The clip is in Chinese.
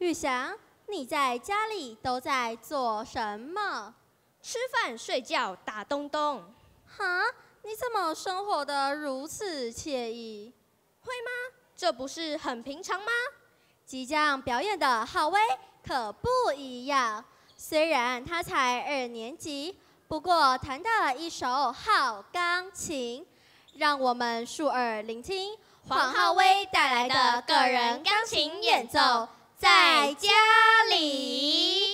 玉祥，你在家里都在做什么？吃饭、睡觉、打东东。哈？你怎么生活的如此惬意？会吗？这不是很平常吗？即将表演的浩威可不一样。虽然他才二年级，不过弹到了一首好钢琴，让我们竖耳聆听黄浩威带来的个人钢琴演奏，在家里。